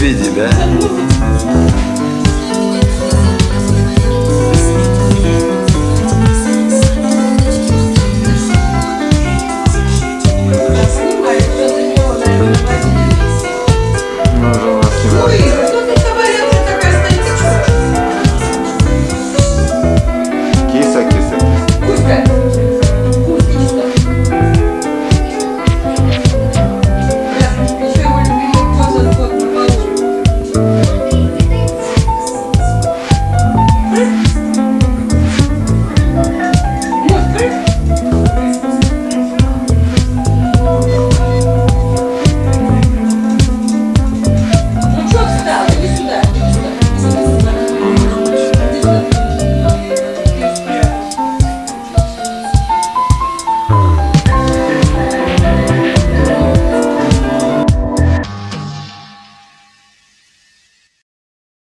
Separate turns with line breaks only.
виде, да?